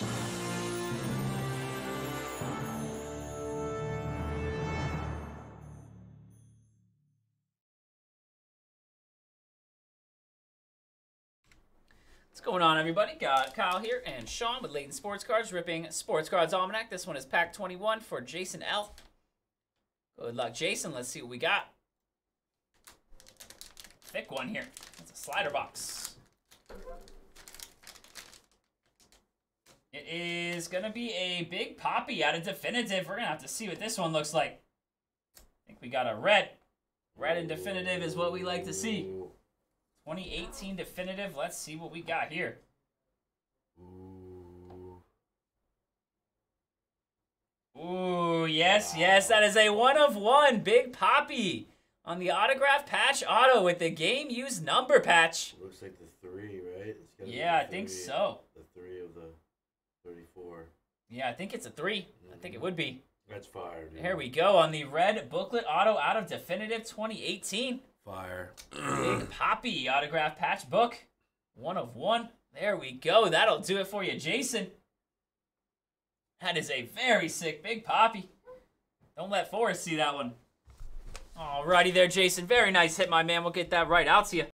What's going on, everybody? Got Kyle here and Sean with Layton Sports Cards, ripping Sports Cards Almanac. This one is pack 21 for Jason L. Good luck, Jason. Let's see what we got. Thick one here. That's a slider box. It is going to be a big Papi out of definitive. We're going to have to see what this one looks like. I think we got a red. Red and definitive is what we like to see. 2018 definitive. Let's see what we got here. Ooh, yes, yes, that is a one of one. Big Papi on the autograph patch auto with the game used number patch. Looks like the three, right? yeah, I think so. The three of the 34. Yeah, I think it's a 3 I think it would be. That's fire, dude. Here we go on the red booklet auto out of definitive 2018. Fire. Big Papi autograph patch book. One of one. There we go. That'll do it for you, Jason. That is a very sick Big Papi. Don't let Forrest see that one. Alrighty there, Jason. Very nice hit, my man. We'll get that right out to you.